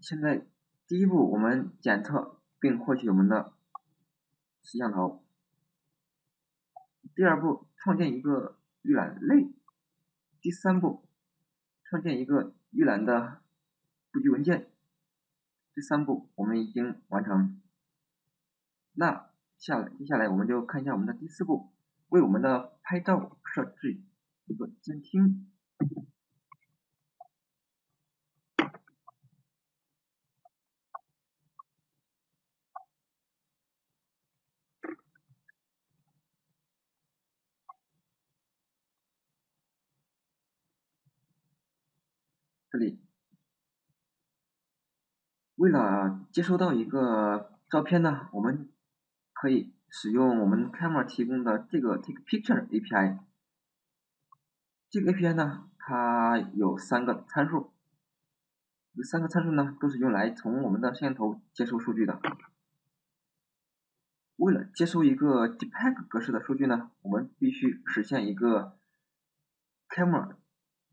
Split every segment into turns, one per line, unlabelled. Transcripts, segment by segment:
现在第一步，我们检测并获取我们的摄像头。第二步，创建一个预览类。第三步，创建一个预览的布局文件。第三步我们已经完成。那下来，接下来我们就看一下我们的第四步，为我们的拍照设置一个监听。这里，为了接收到一个照片呢，我们可以使用我们 Camera 提供的这个 Take Picture API。这个 API 呢，它有三个参数，这三个参数呢，都是用来从我们的摄像头接收数据的。为了接收一个 JPEG 格式的数据呢，我们必须实现一个 Camera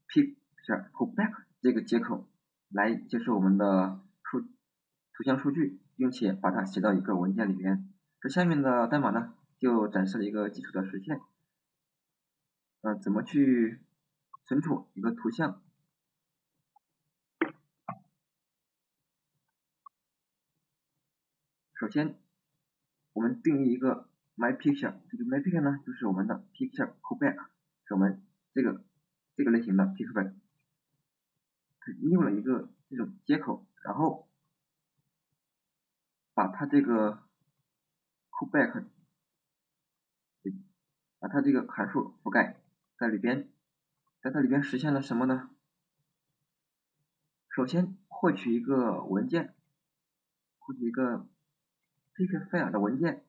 Picture Codec。这个接口来接收我们的数图像数据，并且把它写到一个文件里边。这下面的代码呢，就展示了一个基础的实现。嗯，怎么去存储一个图像？首先，我们定义一个 MyPicture，这个 MyPicture 呢，就是我们的 Picture Codec，是我们这个这个类型的 Picture。利用了一个这种接口，然后把它这个 callback，把它这个函数覆盖在里边，在它里边实现了什么呢？首先获取一个文件，获取一个 picture file 的文件，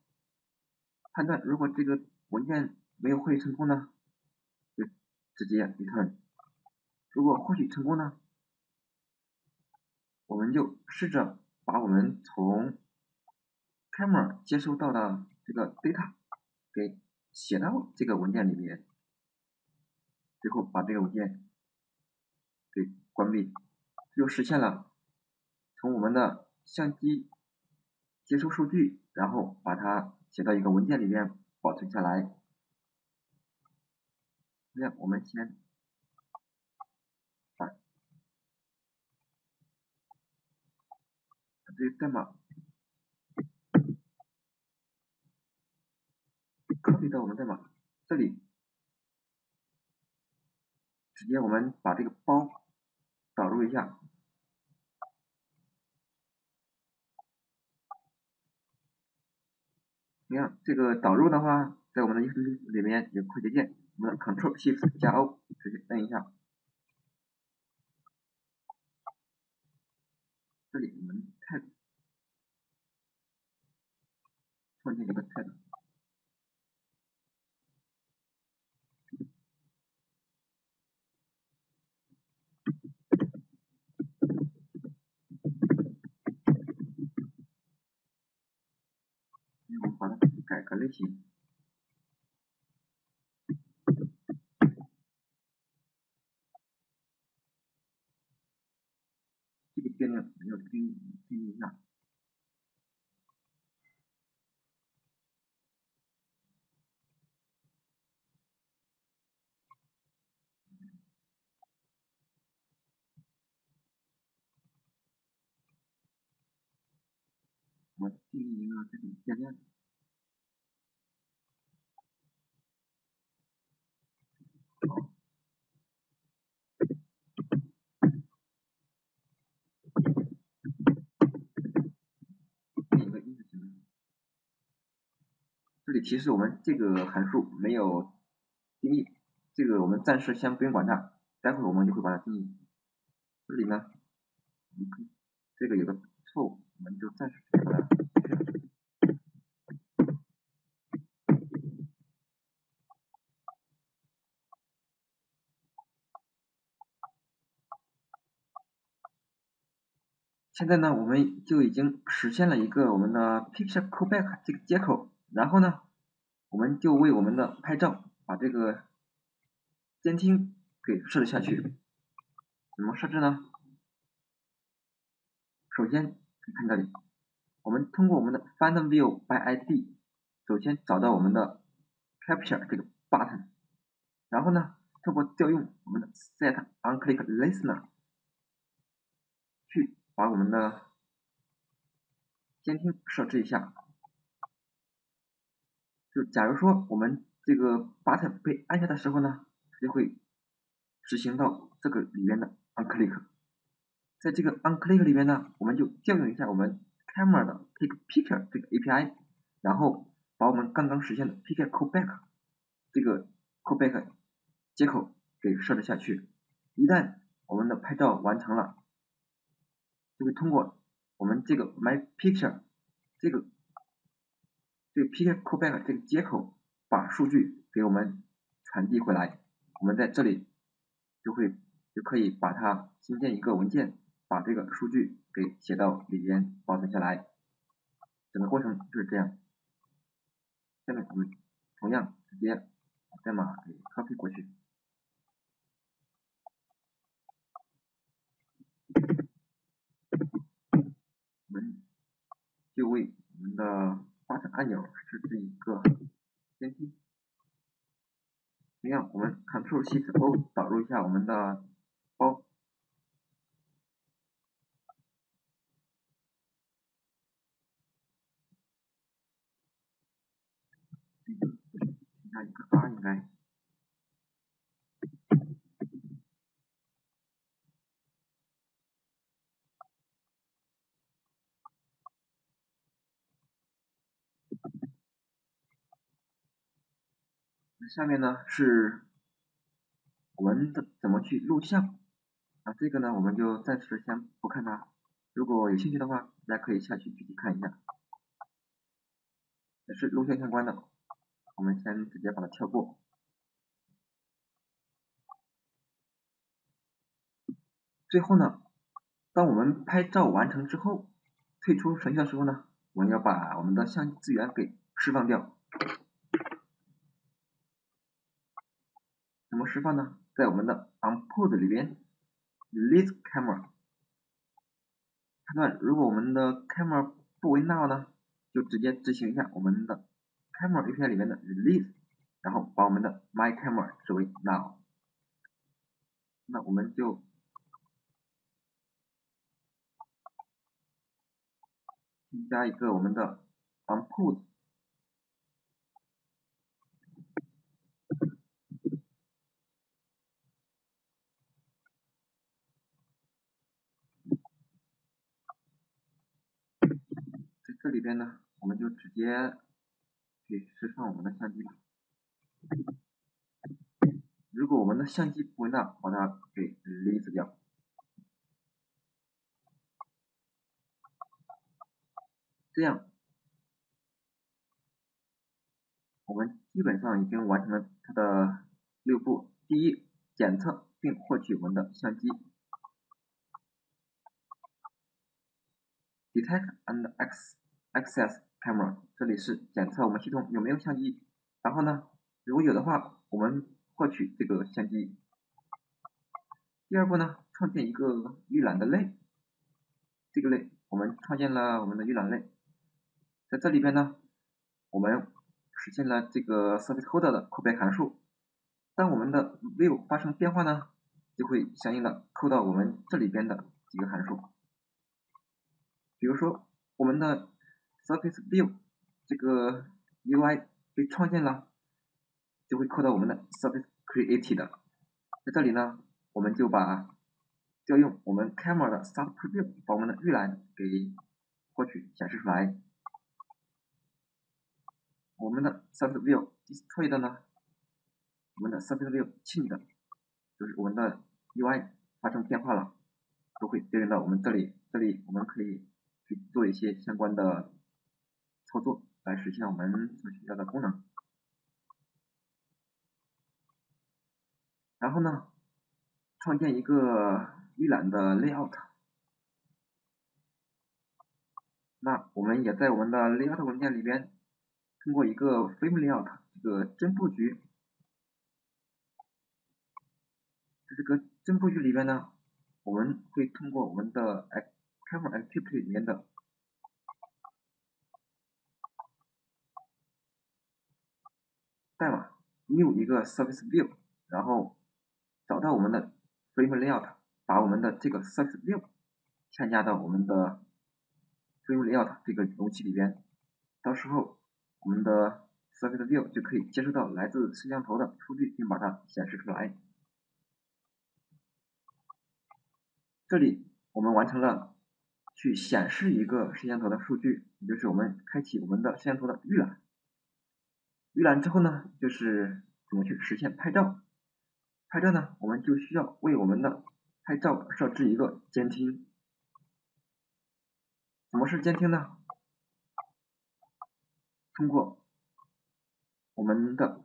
判断如果这个文件没有获取成功呢，就直接 return，如果获取成功呢？我们就试着把我们从 camera 接收到的这个 data 给写到这个文件里面，最后把这个文件给关闭，就实现了从我们的相机接收数据，然后把它写到一个文件里面保存下来。这样，我们先。这个代码 copy 到我们代码这里，直接我们把这个包导入一下。你看这个导入的话，在我们的 U 里面有快捷键，我们 Ctrl Shift 加 O 直接摁一下。这里我们 tag 创建一个 tag，我们把它改个类型。变量没有定定义一下，我定义一个这种变量。这里提示我们这个函数没有定义，这个我们暂时先不用管它，待会我们就会把它定义。这里呢，这个有个错误，我们就暂时把它。现现在呢，我们就已经实现了一个我们的 Picture Callback 这个接口。然后呢，我们就为我们的拍照把这个监听给设置下去。怎么设置呢？首先看这里，我们通过我们的 Find View by ID，首先找到我们的 Capture 这个 button，然后呢，通过调用我们的 Set OnClick Listener，把我们的监听设置一下。就假如说我们这个 button 被按下的时候呢，它就会执行到这个里面的 OnClick。在这个 OnClick 里面呢，我们就调用一下我们 Camera 的 Click Picture 这个 API，然后把我们刚刚实现的 Picture Callback 这个 Callback 接口给设置下去。一旦我们的拍照完成了，就会通过我们这个 My Picture 这个这个 Picture Callback 这个接口把数据给我们传递回来。我们在这里就会就可以把它新建一个文件。把这个数据给写到里边保存下来，整个过程就是这样。下面我们同样直接代码给 copy 过去，我们就为我们的发射按钮设置一个监听。同样，我们 Ctrl C O 导入一下我们的包。一个 R 应该。那下面呢是我们的怎么去录像啊？这个呢我们就暂时先不看它，如果有兴趣的话，大家可以下去具体看一下，也是录像相关的。我们先直接把它跳过。最后呢，当我们拍照完成之后，退出程序的时候呢，我们要把我们的相机资源给释放掉。怎么释放呢？在我们的 OnPose 里边，Release Camera，判断如果我们的 Camera 不为 Now 呢，就直接执行一下我们的。Camera API 里面的 Release，然后把我们的 My Camera 设为 Now，那我们就添加一个我们的 OnPose，在这里边呢，我们就直接。去释放我们的相机吧。如果我们的相机不稳当，把它给 release 掉。这样，我们基本上已经完成了它的六步：第一，检测并获取我们的相机；detect and x） access camera。这里是检测我们系统有没有相机，然后呢，如果有的话，我们获取这个相机。第二步呢，创建一个预览的类，这个类我们创建了我们的预览类，在这里边呢，我们实现了这个 service holder 的扣 k 函数。当我们的 view 发生变化呢，就会相应的扣到我们这里边的几个函数，比如说我们的 Surface view。这个 UI 被创建了，就会扣到我们的 Service Created。在这里呢，我们就把调用我们 Camera 的 Start Preview，把我们的预览给获取显示出来。我们的 Surface View Destroy 的呢，我们的 Surface View change 就是我们的 UI 发生变化了，都会对应到我们这里。这里我们可以去做一些相关的操作。来实现我们所需要的功能。然后呢，创建一个预览的 layout。那我们也在我们的 layout 文件里边，通过一个 frame layout 这个帧布局，在这个帧布局里边呢，我们会通过我们的 camera activity 里面的代码 new 一个 surface view，然后找到我们的 frame layout，把我们的这个 surface view 添加到我们的 frame layout 这个容器里边，到时候我们的 surface view 就可以接收到来自摄像头的数据，并把它显示出来。这里我们完成了去显示一个摄像头的数据，也就是我们开启我们的摄像头的预览。预览之后呢，就是怎么去实现拍照。拍照呢，我们就需要为我们的拍照设置一个监听。怎么是监听呢？通过我们的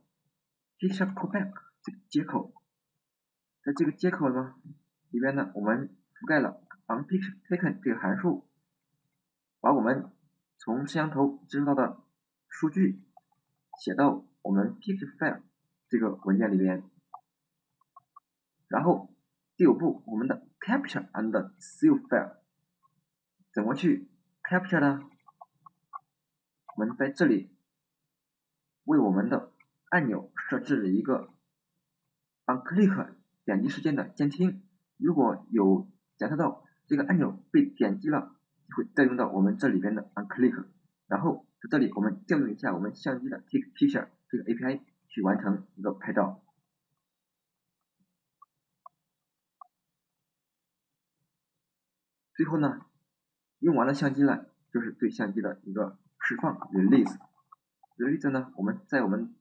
Picture Codec 这个接口，在这个接口呢里边呢，我们覆盖了 onPictureTaken 这个函数，把我们从摄像头接收到的数据。写到我们 pick file 这个文件里边，然后第五步我们的 capture and save file 怎么去 capture 呢？我们在这里为我们的按钮设置了一个 on click 点击时间的监听，如果有检测到这个按钮被点击了，就会调用到我们这里边的 on click，然后。这里，我们调用一下我们相机的 Take Picture 这个 API 去完成一个拍照。最后呢，用完了相机了，就是对相机的一个释放 Release。Release 呢，我们在我们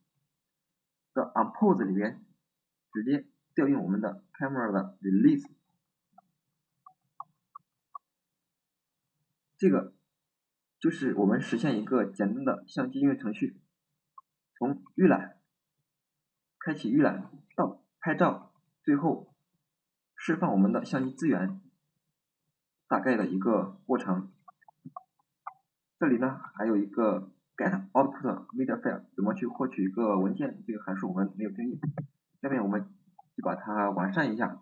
的 Unpose 里边直接调用我们的 Camera 的 Release。这个。就是我们实现一个简单的相机应用程序，从预览、开启预览到拍照，最后释放我们的相机资源，大概的一个过程。这里呢还有一个 get output media file，怎么去获取一个文件？这个函数我们没有定义，下面我们就把它完善一下。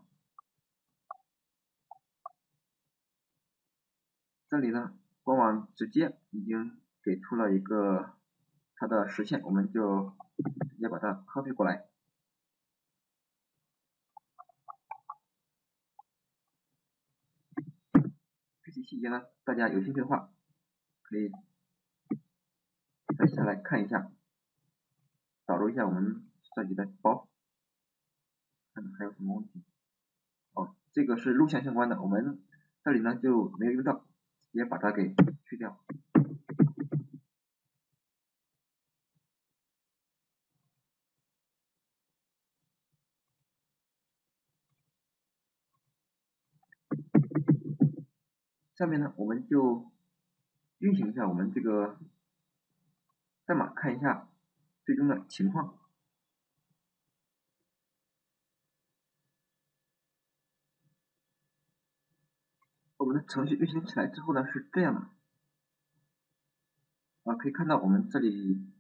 这里呢。官网直接已经给出了一个它的实现，我们就直接把它 copy 过来。具体细节呢，大家有兴趣的话，可以再下来看一下，导入一下我们设计的包，看看还有什么问题。哦，这个是录像相关的，我们这里呢就没有用到。也把它给去掉。下面呢，我们就运行一下我们这个代码，看一下最终的情况。我们的程序运行起来之后呢，是这样的，啊，可以看到我们这里，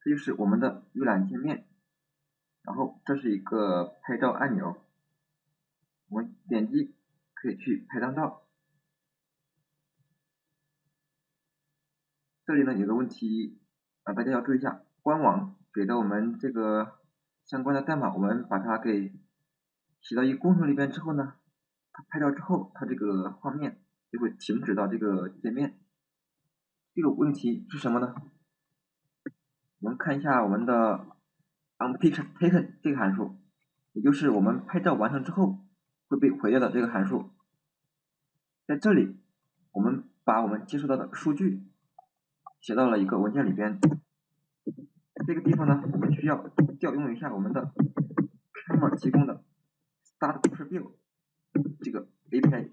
这就是我们的预览界面，然后这是一个拍照按钮，我们点击可以去拍张照。这里呢有个问题啊，大家要注意一下，官网给的我们这个相关的代码，我们把它给。写到一个工程里边之后呢，它拍照之后，它这个画面就会停止到这个界面。这个问题是什么呢？我们看一下我们的 onPictureTaken 这个函数，也就是我们拍照完成之后会被毁掉的这个函数。在这里，我们把我们接收到的数据写到了一个文件里边。这个地方呢，我们需要调用一下我们的 Camera 提供的。Start Preview 这个 API，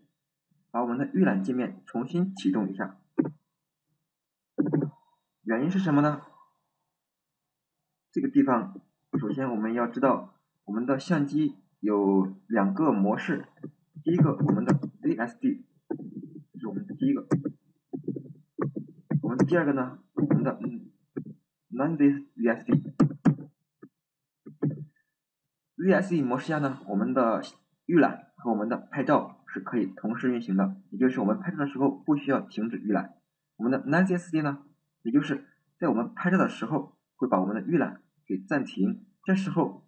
把我们的预览界面重新启动一下。原因是什么呢？这个地方，首先我们要知道，我们的相机有两个模式。第一个，我们的 VSD，这是我们的第一个。我们第二个呢，我们的 Non-VSD。VSE 模式下呢，我们的预览和我们的拍照是可以同时运行的，也就是我们拍照的时候不需要停止预览。我们的 NancySD 呢，也就是在我们拍照的时候会把我们的预览给暂停，这时候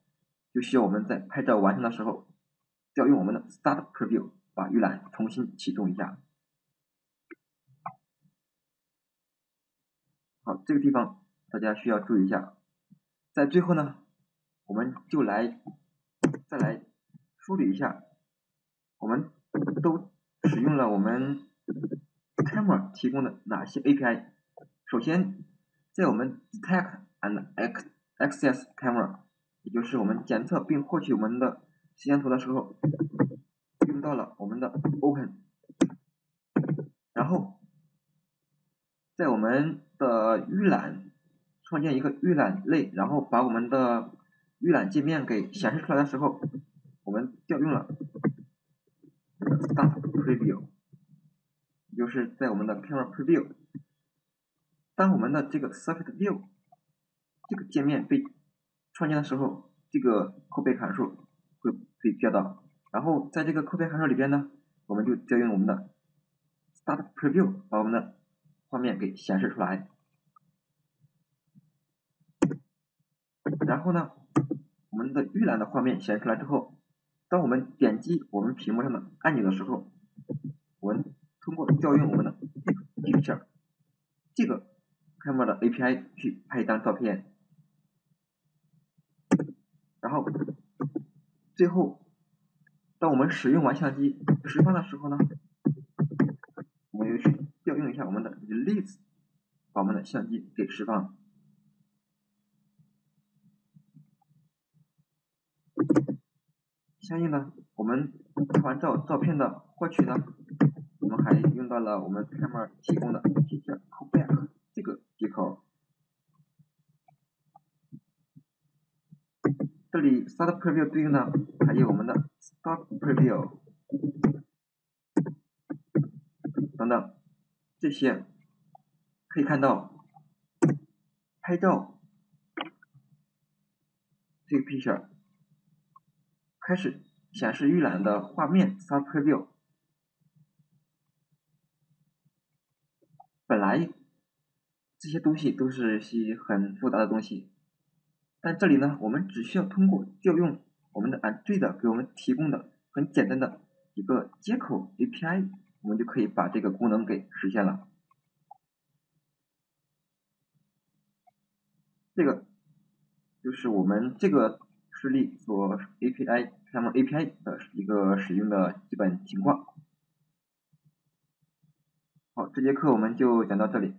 就需要我们在拍照完成的时候调用我们的 Start Preview 把预览重新启动一下。好，这个地方大家需要注意一下。在最后呢，我们就来再来梳理一下，我们都使用了我们 Camera 提供的哪些 API。首先，在我们 Detect and Access Camera，也就是我们检测并获取我们的摄像头的时候，用到了我们的 Open，然后在我们的预览创建一个预览类，然后把我们的预览界面给显示出来的时候，我们调用了 Start Preview，也就是在我们的 Camera Preview，当我们的这个 Circuit View 这个界面被创建的时候，这个后备函数会被调到，然后在这个后备函数里边呢，我们就调用我们的 Start Preview，把我们的画面给显示出来，然后呢，我们的预览的画面显示出来之后，当我们点击我们屏幕上的按钮的时候，我们通过调用我们的 Picture 这个 Camera 的 API 去拍一张照片，然后最后当我们使用完相机释放的时候呢，我们又去调用一下我们的 Release，把我们的相机给释放。相应的，我们拍完照照片的获取呢，我们还用到了我们 Camera 提供的 Picture Callback 这个接口。这里 Start Preview 对应的还有我们的 Stop Preview 等等这些，可以看到拍照这个 Picture 开始显示预览的画面 Start Preview。本来这些东西都是些很复杂的东西。但这里呢，我们只需要通过调用我们的 Android 给我们提供的很简单的一个接口 API，我们就可以把这个功能给实现了。这个就是我们这个实例所 API 那么 API 的一个使用的基本情况。好，这节课我们就讲到这里。